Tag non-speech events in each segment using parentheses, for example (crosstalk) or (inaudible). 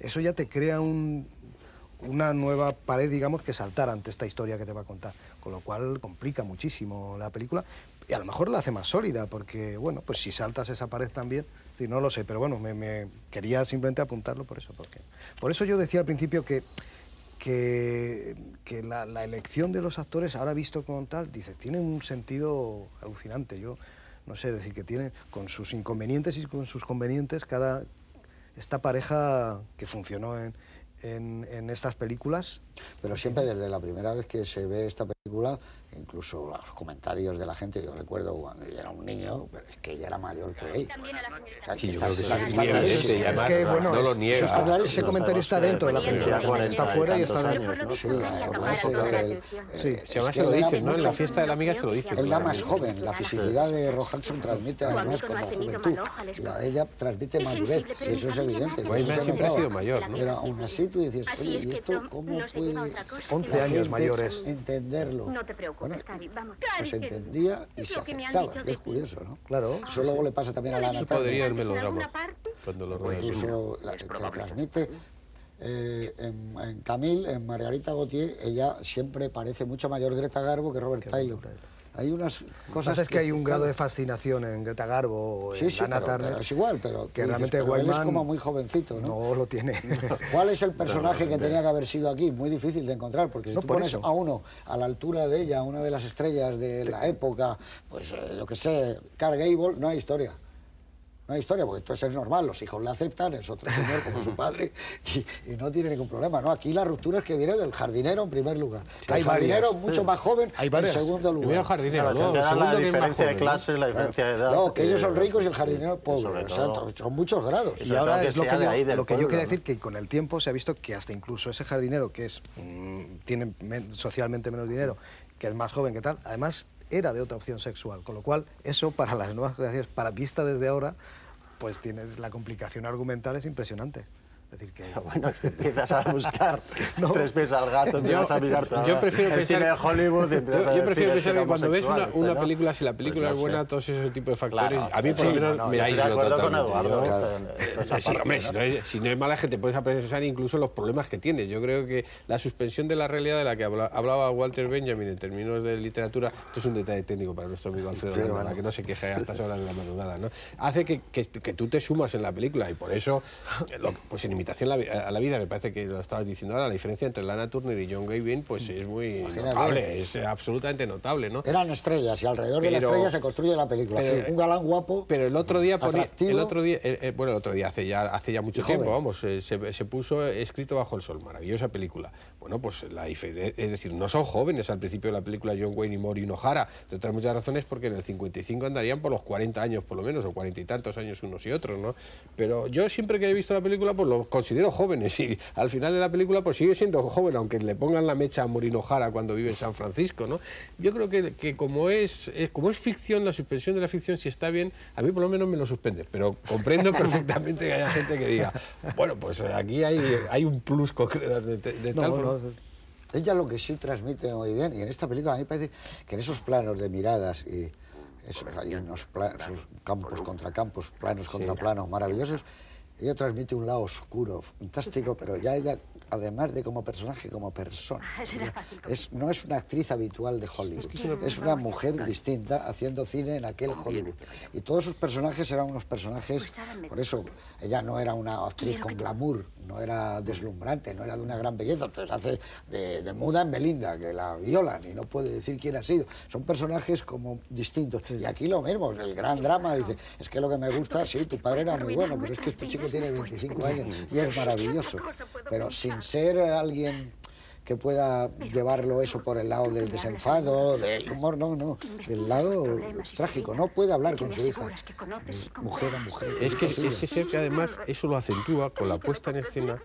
Eso ya te crea una nueva pared, digamos, que saltar ante esta historia que te va a contar, con lo cual complica muchísimo la película y a lo mejor la hace más sólida, porque, bueno, pues si saltas esa pared también, no lo sé, pero bueno, me, quería simplemente apuntarlo por eso, porque por eso yo decía al principio que que, la, elección de los actores, ahora visto con tal, dice, tiene un sentido alucinante. Yo no sé, decir que tiene, con sus inconvenientes y con sus convenientes, cada esta pareja que funcionó en, en, estas películas. Pero siempre desde la primera vez que se ve esta película, incluso los comentarios de la gente, yo recuerdo cuando yo era un niño, pero es que ella era mayor que él. sí, yo creo que es que, bueno, no lo niega. ese comentario está dentro de la película, está fuera y está dentro. Sí, además, sí, se lo dicen, ¿no? En la fiesta de la amiga se lo dicen. Él da más joven, la fisicidad de Rohanson transmite además con la juventud, la de ella transmite madurez, y eso es evidente. siempre ha sido mayor, Pero aún así tú dices, oye, ¿y esto cómo puede 11 años mayores No te preocupes, Cari, vamos. Pues entendía y se aceptaba, es curioso, ¿no? Claro. Eso luego le pasa también a la Eso podría el melodrama, cuando lo Incluso la, te transmite... Eh, en, en, Camille, en Margarita Gautier, ella siempre parece mucho mayor Greta Garbo que Robert Taylor. Hay unas cosas... es que, hay un grado de fascinación en Greta Garbo, sí, en sí, pero, es igual, pero, que realmente él es como muy jovencito, ¿no? No lo tiene. (laughs) ¿Cuál es el personaje que tenía que haber sido aquí? Muy difícil de encontrar, porque si tú pones a uno a la altura de ella, una de las estrellas de la época, pues eh, lo que sé, Carl Gable, no hay historia no hay historia, porque entonces es normal, los hijos le aceptan, es otro señor como su (laughs) padre, y, no tiene ningún problema. ¿no? Aquí la ruptura es que viene del jardinero en primer lugar. hay jardinero mucho más joven en segundo lugar. Primero jardinero, no, la diferencia de clase, la diferencia de edad. No, que ellos son ricos y el jardinero pobre. O sea, son muchos grados. Y ahora es lo que, yo, lo que yo quería decir, que con el tiempo se ha visto que hasta incluso ese jardinero, que es mm, tiene socialmente menos dinero, que es más joven que tal, además era de otra opción sexual, con lo cual eso para las nuevas generaciones, para vista desde ahora, pues tienes la complicación argumental es impresionante. Es decir, que... (laughs) Bueno, es que empiezas a buscar (laughs) tres veces al gato, empiezas a mirar todo yo prefiero el pensar, cine de Hollywood. Yo, yo prefiero pensar que cuando ves una, una película, si la pues película es buena, todos esos tipos de factores, a mí por lo menos me aíslo totalmente. si, no es, mala, que te puedes apreciar incluso los problemas que tienes. Yo creo que la suspensión de la realidad de la que hablaba Walter Benjamin en términos de literatura, esto es un detalle técnico para nuestro amigo Alfredo para que no se queje a estas horas de la madrugada, ¿no? hace que, que, que, tú te sumas en la película y por eso, pues en imitación a la vida, me parece que lo estabas diciendo ahora, la diferencia entre Lana Turner y John Gavin pues es muy notable, es absolutamente notable, ¿no? Eran estrellas y alrededor de la estrella se construye la película. un galán guapo, Pero el otro día ponía, el otro día, eh, eh, bueno, el otro día hace ya hace ya mucho tiempo, vamos, eh, se, se, puso escrito bajo el sol, maravillosa película. Bueno, pues la es decir, no son jóvenes al principio de la película John Wayne y Maureen O'Hara, de otras muchas razones porque en el 55 andarían por los 40 años por lo menos o 40 y tantos años unos y otros, ¿no? Pero yo siempre que he visto la película pues lo considero jóvenes y al final de la película pues sigue siendo joven, aunque le pongan la mecha a Morino Jara cuando vive en San Francisco, ¿no? Yo creo que, que como, es, como es ficción, la suspensión de la ficción, si está bien, a mí por lo menos me lo suspende, pero comprendo perfectamente que haya gente que diga, bueno, pues aquí hay, hay un plus de, de, tal Ella lo que sí transmite muy bien, y en esta película a mí me parece que en esos planos de miradas y esos, hay unos campos contra campos, planos contra planos maravillosos, ella transmite un lado oscuro, fantástico, pero ya ella además de como personaje, como persona. Ah, es, no es una actriz habitual de Hollywood, es una mujer distinta haciendo cine en aquel Hollywood. Y todos sus personajes eran unos personajes, pues por eso ella no era una actriz con glamour, no era deslumbrante, no era de una gran belleza, entonces hace de, muda en Belinda, que la violan y no puede decir quién ha sido. Son personajes como distintos. Y aquí lo mismo, el gran drama, dice, es que lo que me gusta, sí, tu padre era muy bueno, pero es que este chico tiene 25 años y es maravilloso. Pero sin ser alguien que pueda llevarlo eso por el lado del desenfado, del humor, no, no, del lado trágico. No puede hablar con su hija, mujer a mujer. Es que, es que sé que además eso lo acentúa con la puesta en escena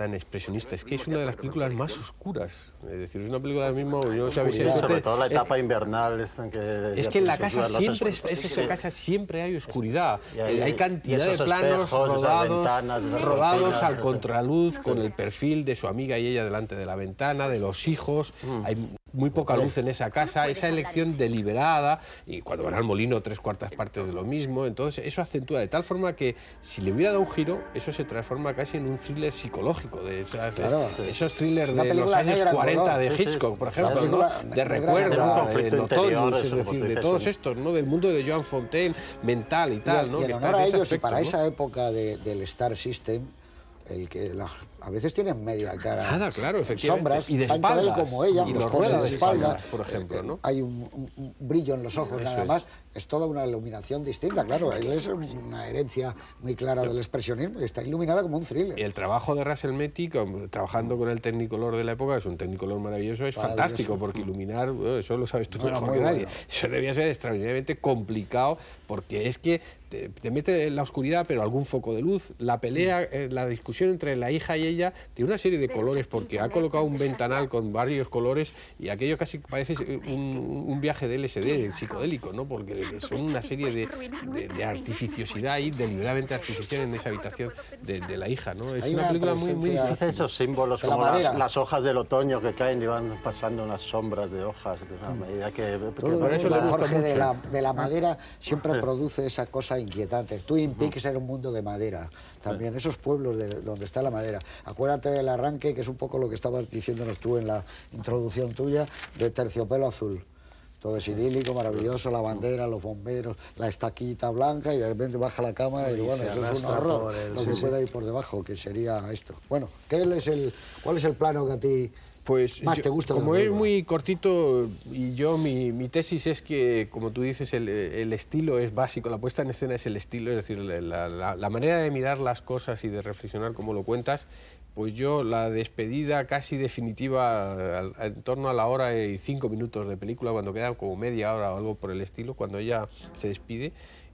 tan expresionista. Es que es una de las películas más oscuras. Es decir, es una película del mismo... Yo sobre todo la etapa invernal. Es, en que, es que en la casa siempre, es, esa casa siempre hay oscuridad. Hay, hay cantidad de planos rodados, rodados al contraluz, con el perfil de su amiga y ella delante de la ventana, de los hijos. Mm. Hay muy poca luz en esa casa, esa elección deliberada, y cuando van al molino tres cuartas partes de lo mismo, entonces eso acentúa de tal forma que si le hubiera dado un giro, eso se transforma casi en un thriller psicológico, de esos thrillers de los años 40 de Hitchcock, por ejemplo, de recuerdo, de Notorious, es decir, de todos estos, ¿no? del mundo de Joan Fontaine, mental y tal. ¿no? Y en ellos, y para esa época del Star System, el que a veces tienen media cara. Nada, claro, Sombras, y de tanto él como ella, y los, de espalda, por ejemplo, ¿no? Hay un, brillo en los ojos nada más. Es. toda una iluminación distinta, claro. Él es una herencia muy clara del expresionismo y está iluminada como un thriller. Y el trabajo de Russell Metty, trabajando con el Technicolor de la época, es un Technicolor maravilloso, es fantástico, porque iluminar, eso lo sabes tú mejor que nadie. Eso debía ser extraordinariamente complicado, porque es que te, mete en la oscuridad, pero algún foco de luz. La pelea, eh, la discusión entre la hija y ella tiene una serie de colores porque ha colocado un ventanal con varios colores y aquello casi parece un, viaje de LSD psicodélico, ¿no? Porque son una serie de, artificiosidad y deliberadamente artificial en esa habitación de, la hija, ¿no? Es una, película muy, muy difícil. esos símbolos como las, hojas del otoño que caen y van pasando unas sombras de hojas, de una medida que... por eso le gusta mucho. De la, de la madera siempre produce esa cosa inquietante. Twin Peaks era un mundo de madera. También esos pueblos de, donde está la madera. Acuérdate del arranque, que es un poco lo que estabas diciéndonos tú en la introducción tuya, de Terciopelo Azul. Todo es idílico, maravilloso, la bandera, los bomberos, la estaquita blanca y de repente baja la cámara y, bueno, eso es un horror, lo que pueda ir por debajo, que sería esto. Bueno, ¿qué es el, ¿cuál es el plano que a ti pues más te gusta. Como es muy cortito y yo mi, mi, tesis es que, como tú dices, el, el, estilo es básico, la puesta en escena es el estilo, es decir, la, la, manera de mirar las cosas y de reflexionar como lo cuentas, pues yo la despedida casi definitiva en torno a la hora y cinco minutos de película, cuando queda como media hora o algo por el estilo, cuando ella se despide,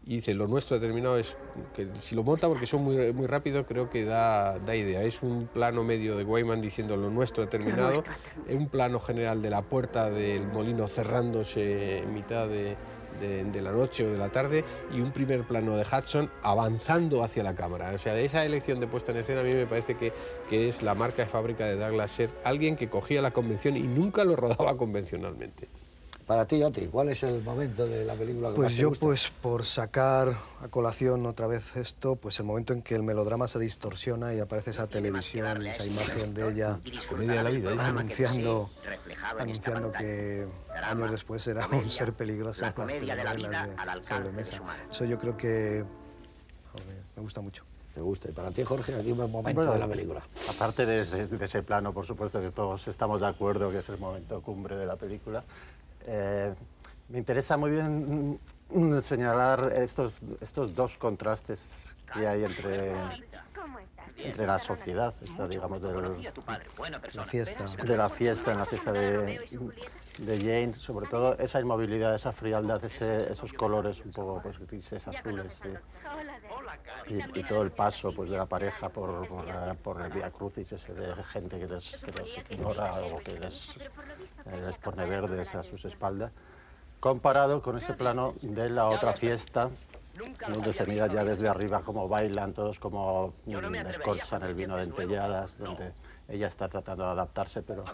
y dice, lo nuestro determinado es que si lo monta porque son muy, muy rápidos, creo que da, da idea. Es un plano medio de Wayman diciendo lo nuestro ha terminado, un plano general de la puerta del molino cerrándose en mitad de, de, la noche o de la tarde y un primer plano de Hudson avanzando hacia la cámara. O sea, esa elección de puesta en escena a mí me parece que, que es la marca de fábrica de Douglas Ser, alguien que cogía la convención y nunca lo rodaba (laughs) convencionalmente. Para ti, Oti, ¿cuál es el momento de la película que Pues más yo, gusta? pues por sacar a colación otra vez esto, pues el momento en que el melodrama se distorsiona y aparece esa televisión, esa imagen de ella de la vida, anunciando, anunciando que años después era un ser peligroso en las telenovelas de sobremesa. Eso yo creo que me gusta mucho. Me gusta. Y para ti, Jorge, dime un momento de la película. Aparte de ese, de ese, plano, por supuesto, que todos estamos de acuerdo que es el momento cumbre de la película, eh, me interesa muy bien señalar estos, estos dos contrastes que hay entre, entre la sociedad, esta, digamos, de la fiesta. de la fiesta, en la fiesta de, de Jane, sobre todo esa inmovilidad, esa frialdad, esos colores un poco pues, grises, azules, y, todo el paso pues, de la pareja por, por, el Via Crucis, ese de gente que les, que les ignora o que les, les pone verdes a sus espaldas, comparado con ese plano de la otra fiesta. Donde se mira ya desde arriba cómo bailan todos, cómo escorchan el vino de entelladas, donde ella está tratando de adaptarse, pero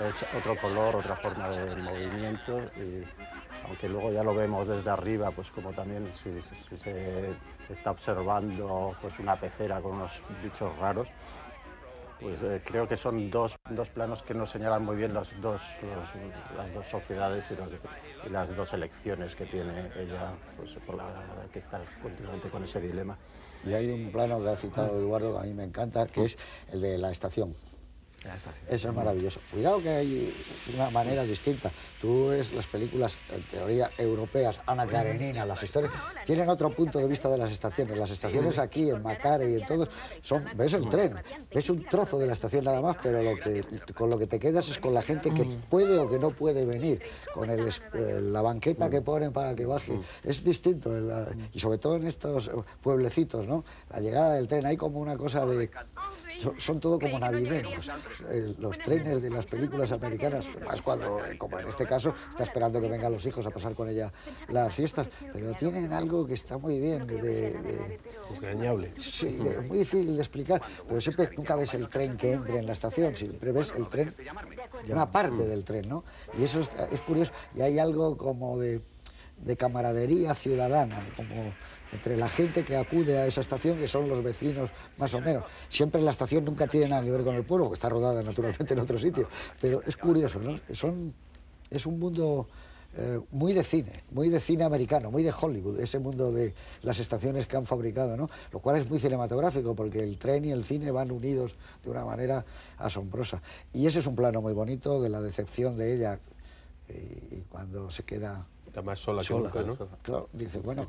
es otro color, otra forma de movimiento, y aunque luego ya lo vemos desde arriba, pues como también si, se está observando pues una pecera con unos bichos raros, pues eh, creo que son dos, dos, planos que nos señalan muy bien las dos, las dos sociedades y, las dos elecciones que tiene ella, pues, por la, que está continuamente con ese dilema. Y hay un plano que ha citado Eduardo que a mí me encanta, que es el de la estación. Eso es maravilloso. Cuidado que hay una manera distinta. Tú ves las películas, en teoría, europeas, Ana Karenina, las historias, tienen otro punto de vista de las estaciones. Las estaciones aquí, en Macare y en todos, son, ves el tren, ves un trozo de la estación nada más, pero lo que, con lo que te quedas es con la gente que puede o que no puede venir, con el, la banqueta que ponen para que baje. Es distinto, y sobre todo en estos pueblecitos, ¿no? La llegada del tren, hay como una cosa de son, todo como navideños. Eh, los trenes de las películas americanas, más cuando, eh, como en este caso, está esperando que vengan los hijos a pasar con ella las fiestas, pero tienen algo que está muy bien, de, de Sí, muy difícil de explicar, pero siempre nunca ves el tren que entre en la estación, siempre ves el tren, una parte del tren, ¿no? Y eso es, es curioso, y hay algo como de de camaradería ciudadana, como entre la gente que acude a esa estación, que son los vecinos más o menos. Siempre la estación nunca tiene nada que ver con el pueblo, que está rodada naturalmente en otro sitio, pero es curioso, ¿no? Son, es un mundo eh, muy de cine, muy de cine americano, muy de Hollywood, ese mundo de las estaciones que han fabricado, ¿no? Lo cual es muy cinematográfico, porque el tren y el cine van unidos de una manera asombrosa. Y ese es un plano muy bonito de la decepción de ella y cuando se queda más sola, que nunca, ¿no? Claro, dice, bueno,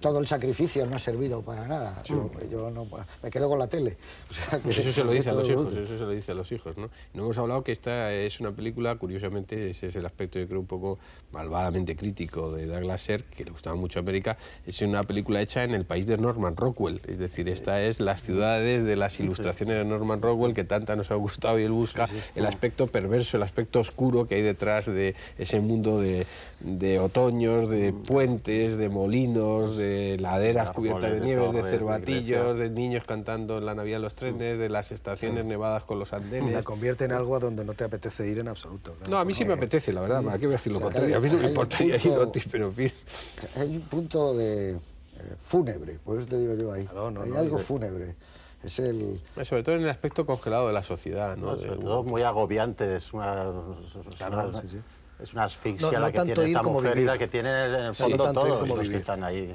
todo el sacrificio no ha servido para nada. Yo, no, me quedo con la tele. (laughs) eso se lo dice a los hijos, eso se lo dice a los hijos, ¿no? No hemos hablado que esta es una película, curiosamente, ese es el aspecto, yo creo, un poco malvadamente crítico de Douglas Sirk, que le gustaba mucho a América, es una película hecha en el país de Norman Rockwell, es decir, esta es las ciudades de las ilustraciones de Norman Rockwell que tanta nos ha gustado y él busca el aspecto perverso, el aspecto oscuro que hay detrás de ese mundo de, de otoños, de mm. puentes, de molinos, de laderas cubiertas de nieve, de cervatillos, de niños cantando en la Navidad en los trenes, de las estaciones nevadas con los andenes. La convierte en algo a donde no te apetece ir en absoluto. No, a mí sí me apetece, la verdad, ¿para qué voy a decir lo contrario? A mí no me importaría ir pero en fin. Hay un punto de eh, fúnebre, por eso te digo yo ahí. hay algo fúnebre. Es el... Sobre todo en el aspecto congelado de la sociedad, ¿no? sobre todo muy agobiante, es una... Es una asfixia la que tiene esta mujer y la que tienen en el fondo todos los que están ahí.